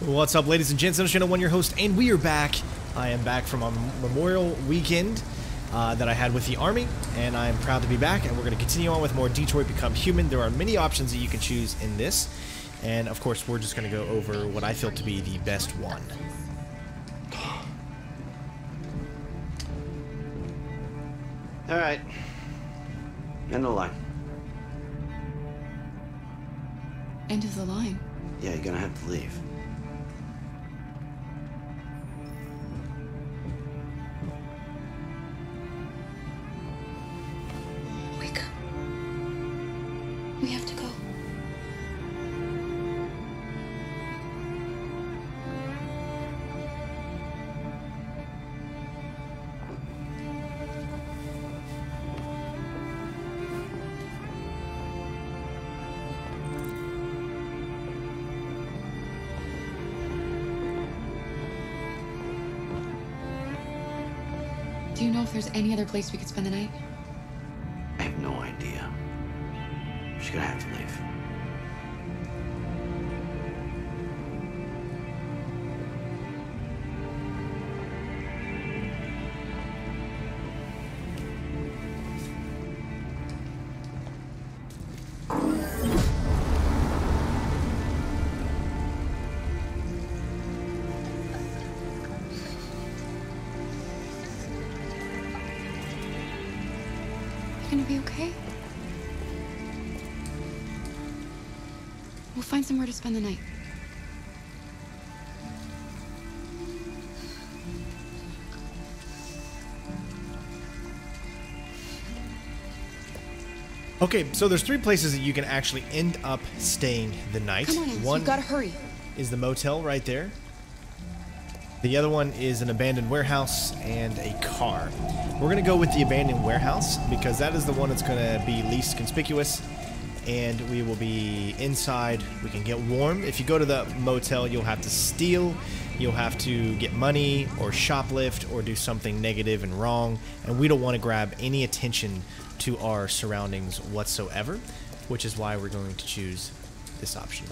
What's up, ladies and gents? I'm Channel One, your host, and we are back. I am back from a Memorial Weekend uh, that I had with the Army, and I'm proud to be back. And we're going to continue on with more Detroit Become Human. There are many options that you can choose in this, and of course, we're just going to go over what I feel to be the best one. All right. End of the line. End of the line. Yeah, you're gonna have to leave. Know if there's any other place we could spend the night? I have no idea. She's gonna have to find somewhere to spend the night. Okay, so there's three places that you can actually end up staying the night. Come on, Alice, one gotta hurry. is the motel right there. The other one is an abandoned warehouse and a car. We're going to go with the abandoned warehouse because that is the one that's going to be least conspicuous and we will be inside. We can get warm. If you go to the motel, you'll have to steal, you'll have to get money or shoplift or do something negative and wrong, and we don't want to grab any attention to our surroundings whatsoever, which is why we're going to choose this option.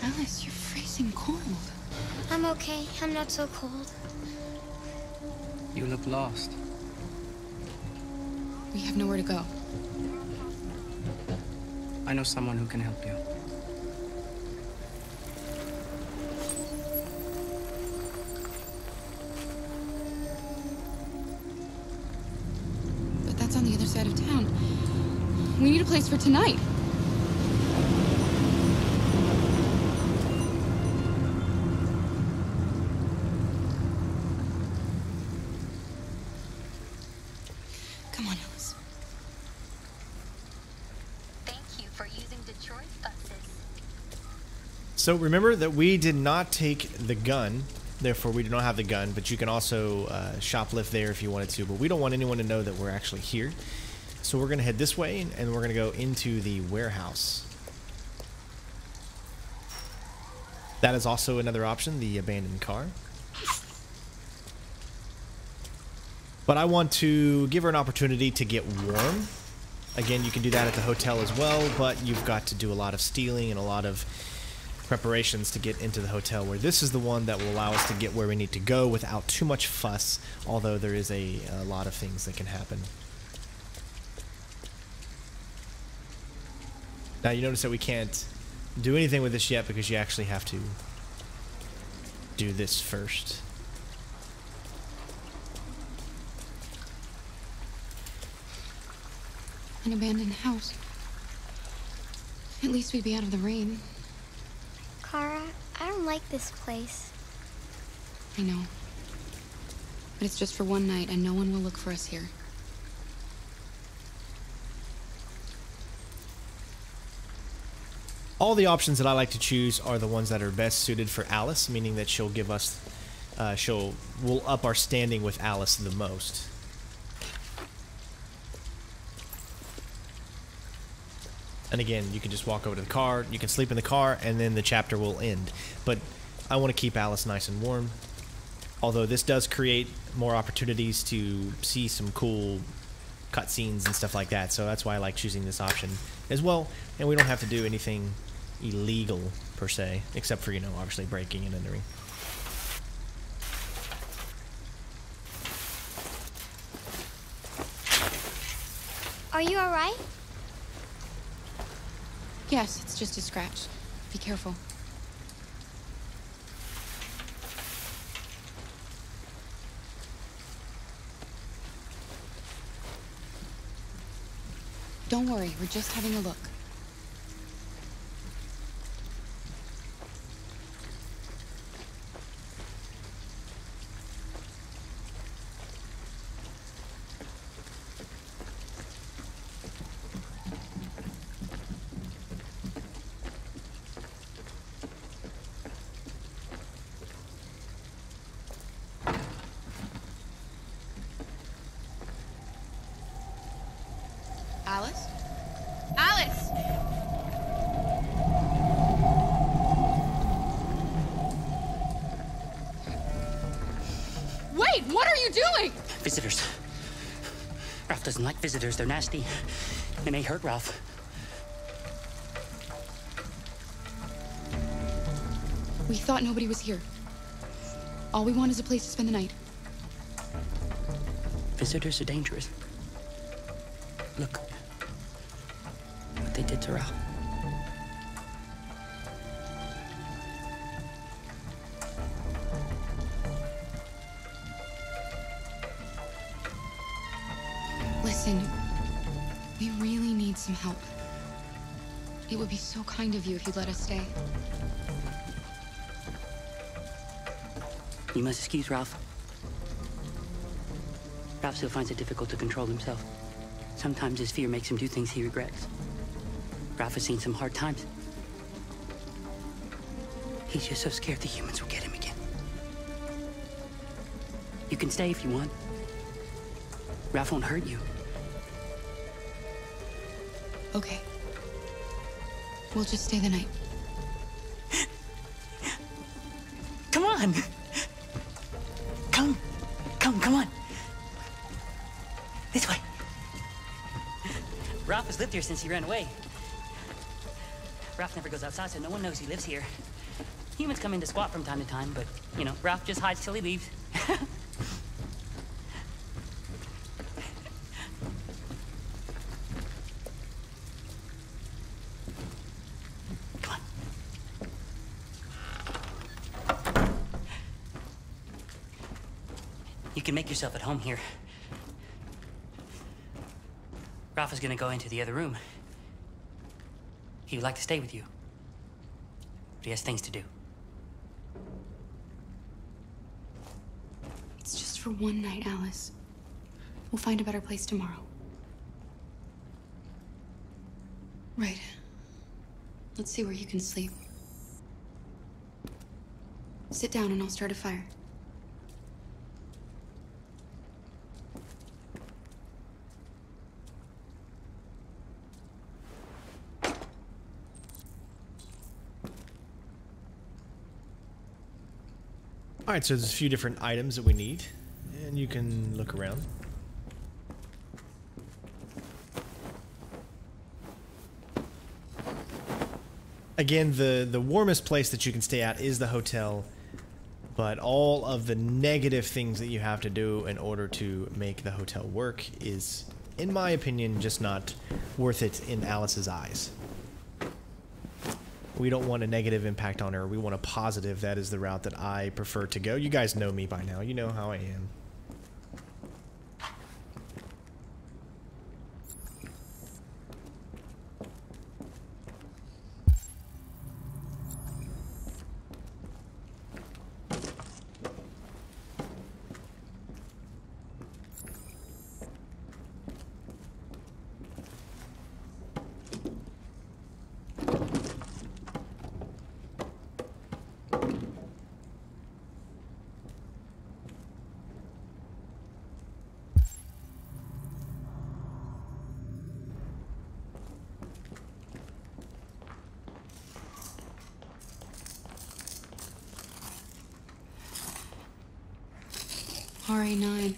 Alice, you're freezing cold. I'm okay. I'm not so cold. You look lost. We have nowhere to go. I know someone who can help you. But that's on the other side of town. We need a place for tonight. So remember that we did not take the gun, therefore we do not have the gun, but you can also uh, shoplift there if you wanted to, but we don't want anyone to know that we're actually here. So we're going to head this way, and we're going to go into the warehouse. That is also another option, the abandoned car. But I want to give her an opportunity to get warm. Again, you can do that at the hotel as well, but you've got to do a lot of stealing and a lot of preparations to get into the hotel where this is the one that will allow us to get where we need to go without too much fuss although there is a, a lot of things that can happen now you notice that we can't do anything with this yet because you actually have to do this first An abandoned house. At least we'd be out of the rain. Kara, I don't like this place. I know. But it's just for one night, and no one will look for us here. all the options that I like to choose are the ones that are best suited for Alice, meaning that she'll give us, uh, she'll, will up our standing with Alice the most. And again, you can just walk over to the car, you can sleep in the car, and then the chapter will end. But I want to keep Alice nice and warm. Although this does create more opportunities to see some cool cutscenes and stuff like that, so that's why I like choosing this option as well. And we don't have to do anything illegal per se, except for you know obviously breaking and entering. Are you alright? Yes, it's just a scratch. Be careful. Don't worry, we're just having a look. Visitors. Ralph doesn't like visitors. They're nasty. They may hurt Ralph. We thought nobody was here. All we want is a place to spend the night. Visitors are dangerous. Look. What they did to Ralph. Listen, we really need some help. It would be so kind of you if you'd let us stay. You must excuse Ralph. Ralph still finds it difficult to control himself. Sometimes his fear makes him do things he regrets. Ralph has seen some hard times. He's just so scared the humans will get him again. You can stay if you want. Ralph won't hurt you. Okay. We'll just stay the night. Come on! Come! Come, come on! This way. Ralph has lived here since he ran away. Ralph never goes outside, so no one knows he lives here. Humans come in to squat from time to time, but, you know, Ralph just hides till he leaves. Come on. You can make yourself at home here. Ralph is gonna go into the other room. He would like to stay with you. But he has things to do. It's just for one night, Alice. We'll find a better place tomorrow. Right. Let's see where you can sleep. Sit down and I'll start a fire. All right, so there's a few different items that we need, and you can look around. Again, the the warmest place that you can stay at is the hotel, but all of the negative things that you have to do in order to make the hotel work is, in my opinion, just not worth it in Alice's eyes. We don't want a negative impact on her. We want a positive. That is the route that I prefer to go. You guys know me by now. You know how I am. RA9.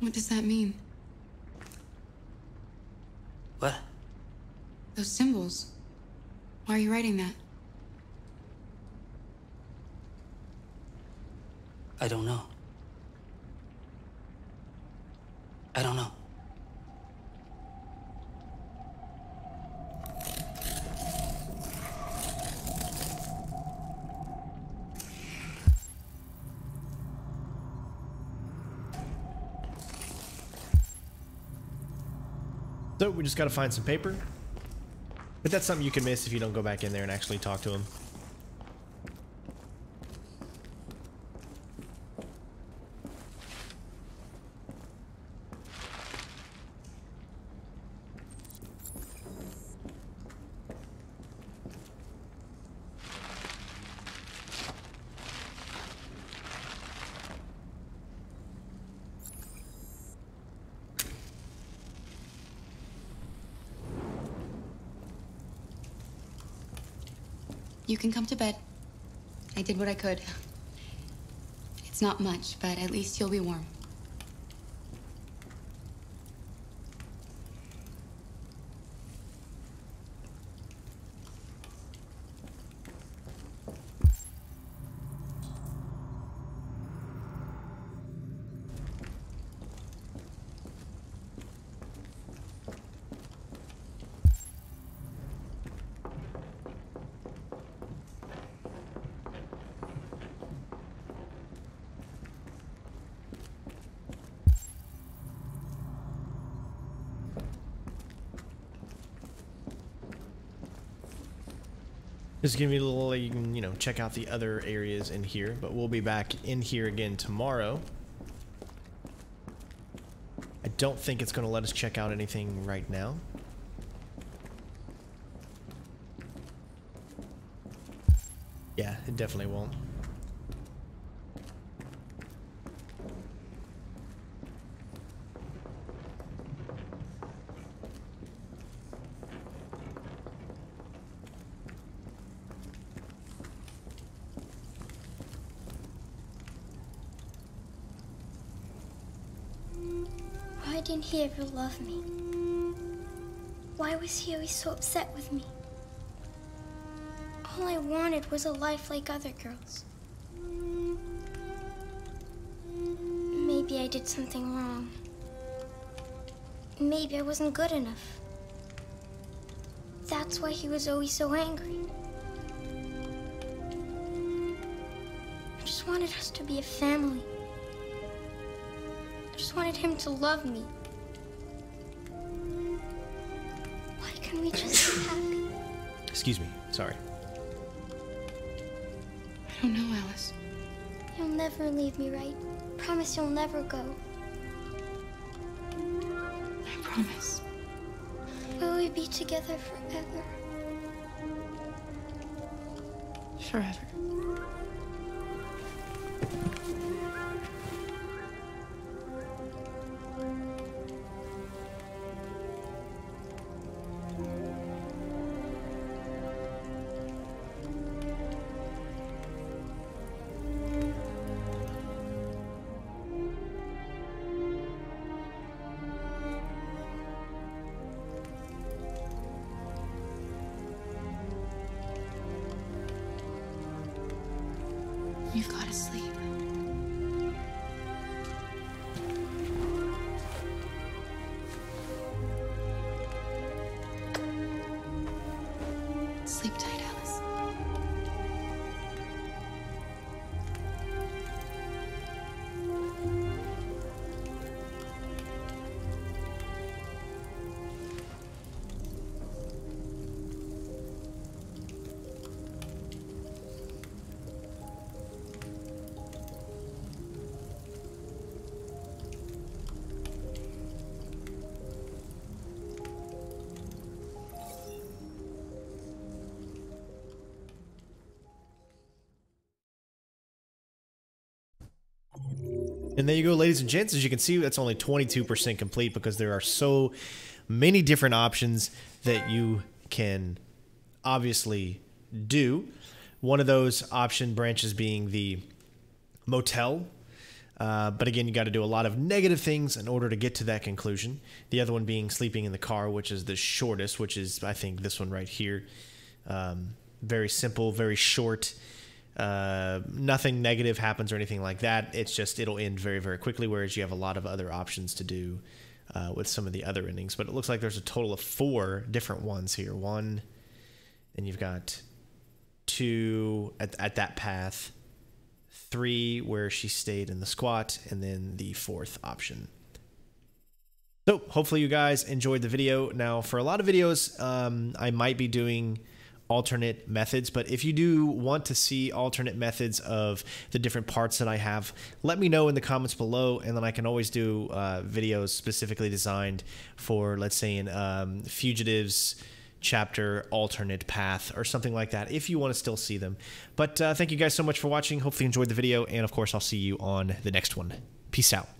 What does that mean? What? Those symbols. Why are you writing that? I don't know. I don't know. So we just got to find some paper. But that's something you can miss if you don't go back in there and actually talk to him. You can come to bed. I did what I could. It's not much, but at least you'll be warm. Just give me a little, you can, you know, check out the other areas in here, but we'll be back in here again tomorrow. I don't think it's going to let us check out anything right now. Yeah, it definitely won't. Didn't he ever love me? Why was he always so upset with me? All I wanted was a life like other girls. Maybe I did something wrong. Maybe I wasn't good enough. That's why he was always so angry. I just wanted us to be a family. I just wanted him to love me. Why couldn't we just be happy? Excuse me. Sorry. I don't know, Alice. You'll never leave me, right? Promise you'll never go. I promise. Will we be together forever? Forever. Sleep tight, And there you go, ladies and gents. As you can see, that's only 22% complete because there are so many different options that you can obviously do. One of those option branches being the motel. Uh, but again, you got to do a lot of negative things in order to get to that conclusion. The other one being sleeping in the car, which is the shortest, which is, I think, this one right here. Um, very simple, very short. Uh, nothing negative happens or anything like that. It's just, it'll end very, very quickly, whereas you have a lot of other options to do uh, with some of the other endings. But it looks like there's a total of four different ones here. One, and you've got two at, at that path, three where she stayed in the squat, and then the fourth option. So hopefully you guys enjoyed the video. Now for a lot of videos, um, I might be doing alternate methods but if you do want to see alternate methods of the different parts that i have let me know in the comments below and then i can always do uh, videos specifically designed for let's say in um, fugitives chapter alternate path or something like that if you want to still see them. But uh, thank you guys so much for watching. Hopefully you enjoyed the video and of course i'll see you on the next one. Peace out